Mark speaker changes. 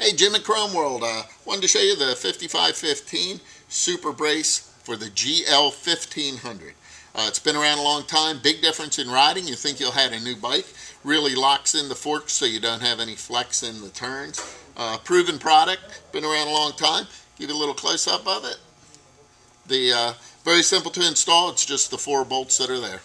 Speaker 1: Hey, Jim at Chrome World. Uh, wanted to show you the 5515 Super Brace for the GL1500. Uh, it's been around a long time. Big difference in riding. You think you'll have a new bike. Really locks in the forks so you don't have any flex in the turns. Uh, proven product. Been around a long time. Give you a little close-up of it. The uh, Very simple to install. It's just the four bolts that are there.